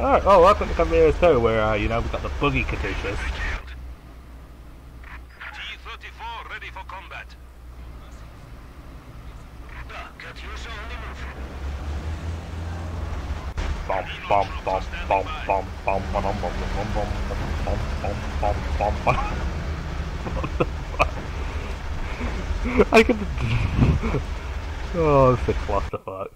Alright, oh, welcome to Conveyors too, where, uh, you know, we've got the boogie Katyushas. T-34 ready for combat. Katyusha on the move. Bum, bum, bum, bum, bum, bum, bum, bum, bum, bum, bum, bum, bum, bum, bum. What the fuck? I can... Oh, this is a clusterfuck.